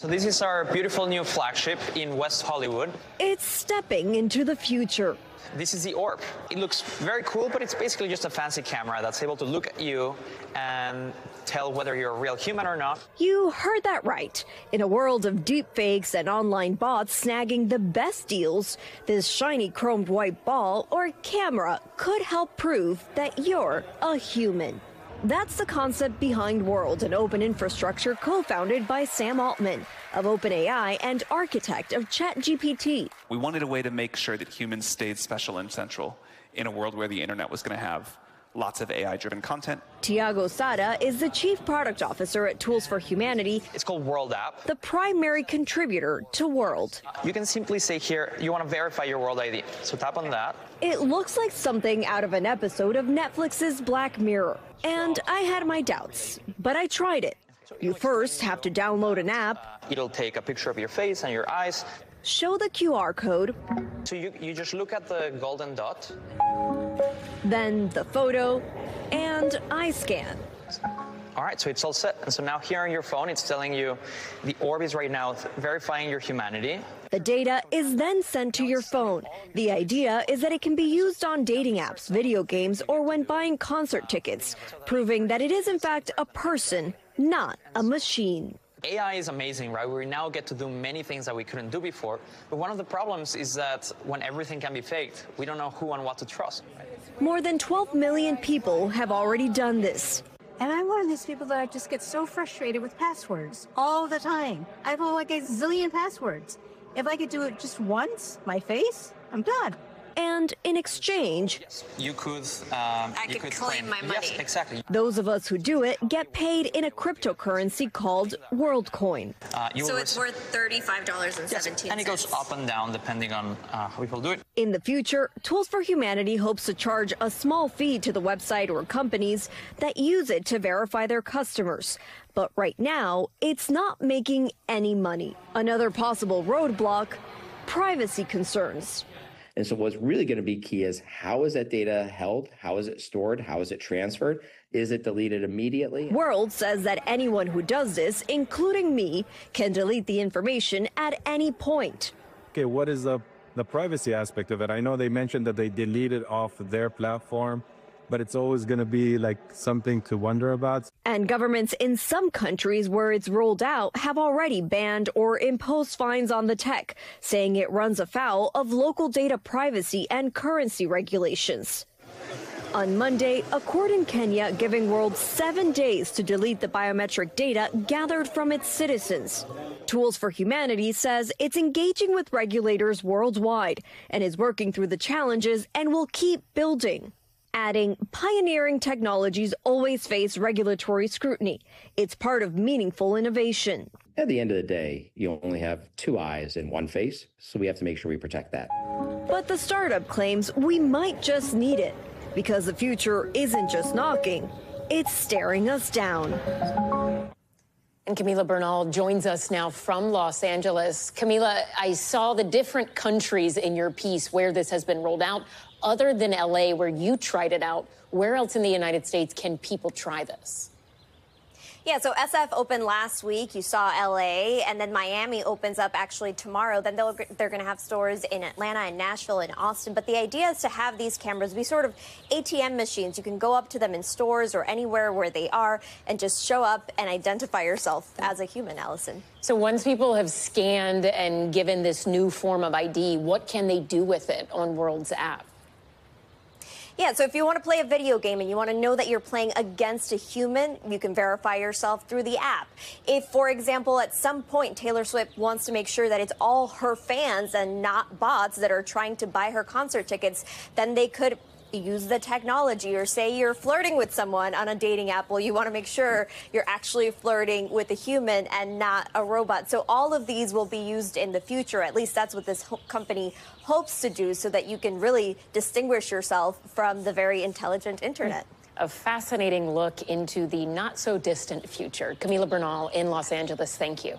So this is our beautiful new flagship in West Hollywood. It's stepping into the future. This is the Orb. It looks very cool, but it's basically just a fancy camera that's able to look at you and tell whether you're a real human or not. You heard that right. In a world of deepfakes and online bots snagging the best deals, this shiny chromed white ball or camera could help prove that you're a human. That's the concept behind World, an open infrastructure co founded by Sam Altman of OpenAI and architect of ChatGPT. We wanted a way to make sure that humans stayed special and central in a world where the internet was going to have lots of AI driven content. Tiago Sada is the chief product officer at Tools for Humanity. It's called World App. The primary contributor to World. You can simply say here, you want to verify your World ID. So tap on that. It looks like something out of an episode of Netflix's Black Mirror. And I had my doubts, but I tried it. You first have to download an app. It'll take a picture of your face and your eyes. Show the QR code. So you, you just look at the golden dot. Then the photo and eye scan. All right, so it's all set. And so now here on your phone, it's telling you the orb is right now verifying your humanity. The data is then sent to your phone. The idea is that it can be used on dating apps, video games, or when buying concert tickets, proving that it is in fact a person, not a machine. AI is amazing, right? We now get to do many things that we couldn't do before. But one of the problems is that when everything can be faked, we don't know who and what to trust. More than 12 million people have already done this. And I'm one of these people that I just get so frustrated with passwords all the time. I have like a zillion passwords. If I could do it just once, my face, I'm done. And in exchange, you could um, I you could could claim my money. Yes, exactly. those of us who do it get paid in a cryptocurrency called WorldCoin. Uh, So it's worth thirty-five dollars and Yes, seventeen and it goes up and down depending on uh, how people do it. In the future, Tools for Humanity hopes to charge a small fee to the website or companies that use it to verify their customers. But right now, it's not making any money. Another possible roadblock privacy concerns. And so what's really going to be key is how is that data held? How is it stored? How is it transferred? Is it deleted immediately? World says that anyone who does this, including me, can delete the information at any point. Okay, what is the the privacy aspect of it? I know they mentioned that they deleted off their platform, but it's always going to be like something to wonder about. And governments in some countries where it's rolled out have already banned or imposed fines on the tech, saying it runs afoul of local data privacy and currency regulations. On Monday, a court in Kenya giving World seven days to delete the biometric data gathered from its citizens. Tools for Humanity says it's engaging with regulators worldwide and is working through the challenges and will keep building. Adding, pioneering technologies always face regulatory scrutiny. It's part of meaningful innovation. At the end of the day, you only have two eyes and one face, so we have to make sure we protect that. But the startup claims we might just need it because the future isn't just knocking, it's staring us down. And Camila Bernal joins us now from Los Angeles. Camila, I saw the different countries in your piece where this has been rolled out. Other than LA, where you tried it out, where else in the United States can people try this? Yeah, so SF opened last week. You saw LA, and then Miami opens up actually tomorrow. Then they'll, they're going to have stores in Atlanta and Nashville and Austin. But the idea is to have these cameras be sort of ATM machines. You can go up to them in stores or anywhere where they are and just show up and identify yourself as a human, Allison. So once people have scanned and given this new form of ID, what can they do with it on World's app? Yeah, so if you want to play a video game and you want to know that you're playing against a human, you can verify yourself through the app. If, for example, at some point Taylor Swift wants to make sure that it's all her fans and not bots that are trying to buy her concert tickets, then they could use the technology or say you're flirting with someone on a dating app well you want to make sure you're actually flirting with a human and not a robot so all of these will be used in the future at least that's what this company hopes to do so that you can really distinguish yourself from the very intelligent internet A fascinating look into the not so distant future. Camila Bernal in Los Angeles, thank you.